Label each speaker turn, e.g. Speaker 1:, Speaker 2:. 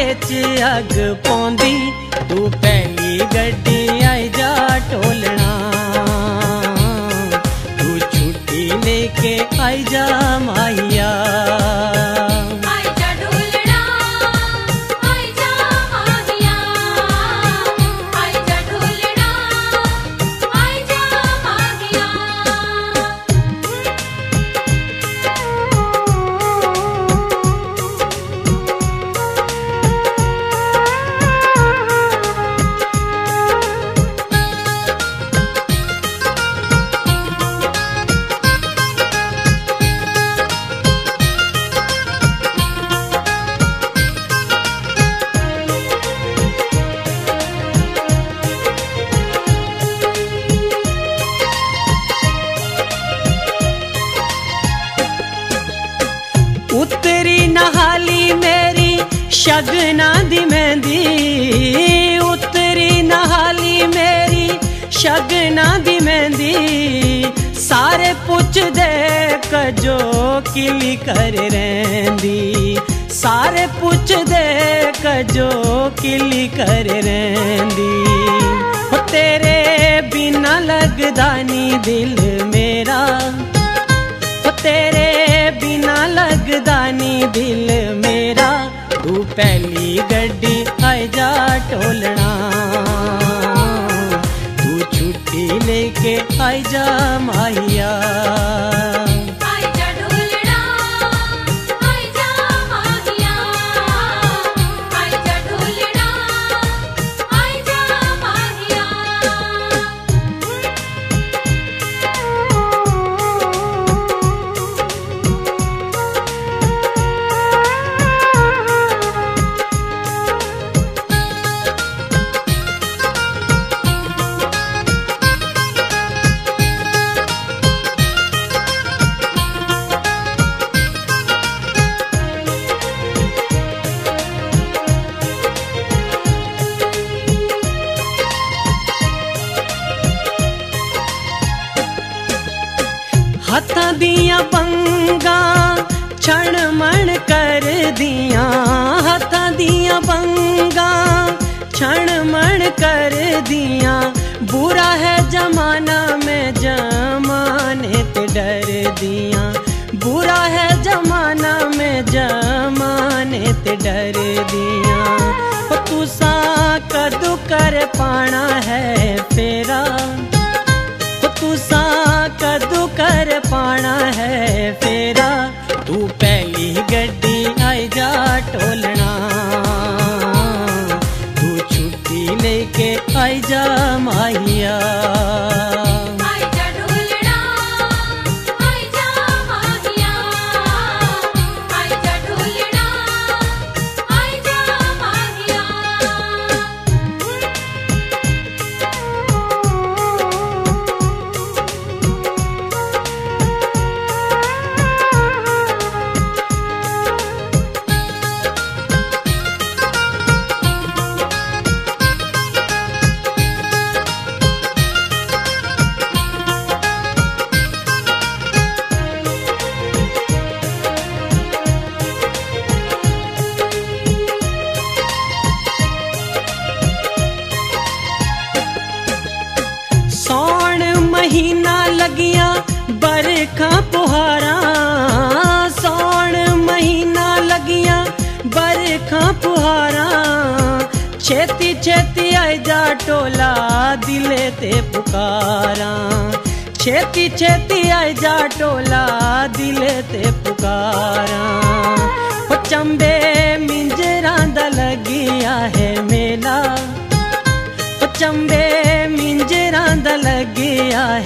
Speaker 1: अग पौंदी तू पहली गड्डी आई जा तू छुट्टी लेके आई जा
Speaker 2: माई
Speaker 1: उतरी नहाली मेरी शगना दी मेहंदी। उतरी नहाली मेरी शगना दी मेहंदी। सारे पुछदे कजो किली कर रैंदी सारे पुछदे कजो किली कर रैंदी तेरे बिना लगदा नी दिल मेरा। तेरे लगदा नी दिल मेरा, तू पहली गड्डी आई जा टोलना। तू छुट्टी लेके आई जा माहिया।
Speaker 2: हथा
Speaker 1: दिया बंगा छण मण कर दिया। हथा दिया बंगा छण मण कर दिया। बुरा है जमाना में, जमाने ते डर दिया। बुरा है जमाना में, जमाने ते डर दिया। तुसा कदू कर पाना है फेरा। तुसा पाना है फेरा। तू पहली गड्डी आई जा टोलना। तू छुट्टी लेके आई जा माहिया।
Speaker 2: लागिया बरखा पुहारा सौण महीना लगिया बरखा पुहारा। छेती छेती आई जा
Speaker 1: टोला दिले ते पुकारा। छेती छेती
Speaker 2: आई जा टोला दिले ते पुकारा। चंबे मिंजरा द लगिया है
Speaker 1: मेला। चंबे मिंजरा द लगिया है